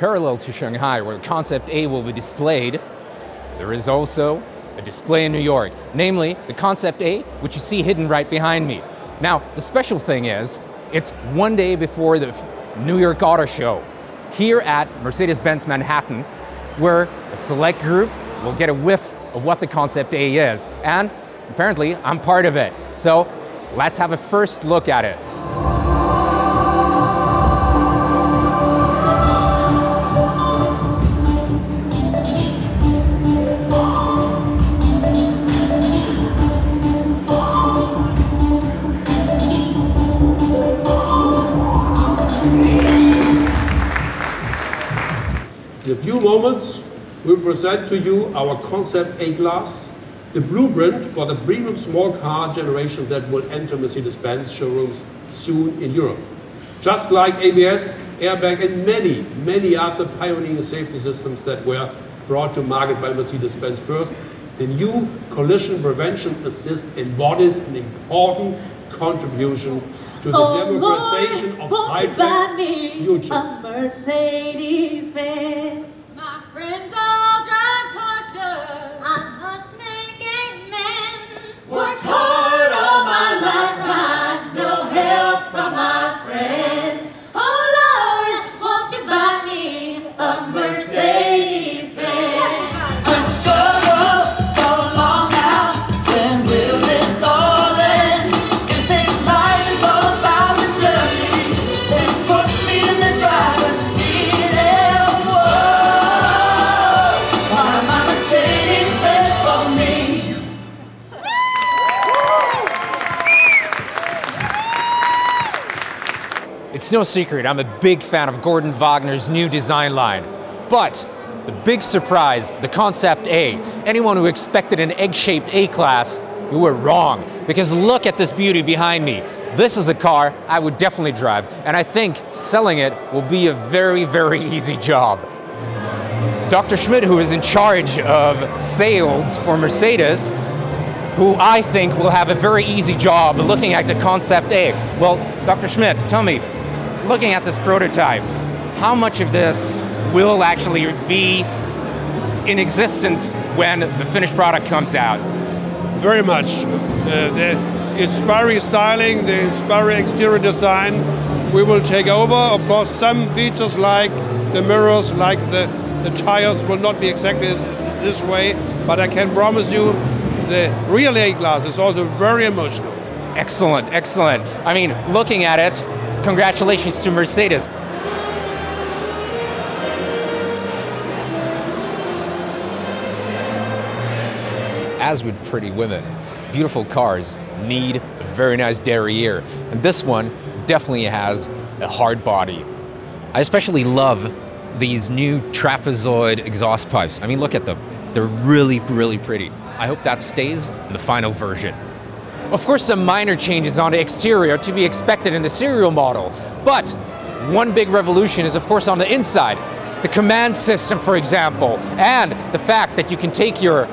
parallel to Shanghai, where Concept A will be displayed, there is also a display in New York, namely the Concept A, which you see hidden right behind me. Now, the special thing is, it's one day before the New York Auto Show, here at Mercedes-Benz Manhattan, where a select group will get a whiff of what the Concept A is. And apparently, I'm part of it. So let's have a first look at it. In a few moments, we will present to you our Concept A-Class, the blueprint for the premium small car generation that will enter Mercedes-Benz showrooms soon in Europe. Just like ABS, airbag, and many, many other pioneering safety systems that were brought to market by Mercedes-Benz first, the new collision prevention assist embodies an important contribution to the Oh democratization Lord, of won't you buy high-tech me futures. a Mercedes Benz? My friends all It's no secret, I'm a big fan of Gorden Wagener's new design line. But the big surprise, the Concept A, anyone who expected an egg-shaped A-Class, you were wrong. Because look at this beauty behind me. This is a car I would definitely drive, and I think selling it will be a very, very easy job. Dr. Schmidt, who is in charge of sales for Mercedes, who I think will have a very easy job looking at the Concept A. Well, Dr. Schmidt, tell me, looking at this prototype, how much of this will actually be in existence when the finished product comes out? Very much. Uh, the inspiring styling, the inspiring exterior design, we will take over. Of course, some features like the mirrors, like the, the tires will not be exactly this way, but I can promise you the real A-Class is also very emotional. Excellent, excellent. I mean, looking at it, congratulations to Mercedes. As with pretty women, beautiful cars need a very nice derriere. And this one definitely has a hard body. I especially love these new trapezoid exhaust pipes. I mean, look at them. They're really, really pretty. I hope that stays in the final version. Of course, some minor changes on the exterior to be expected in the serial model, but one big revolution is, of course, on the inside. The COMAND system, for example, and the fact that you can take your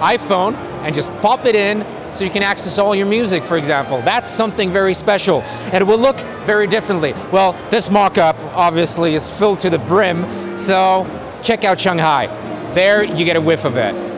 iPhone and just pop it in so you can access all your music, for example. That's something very special, and it will look very differently. Well, this mock-up obviously is filled to the brim, so check out Shanghai. There you get a whiff of it.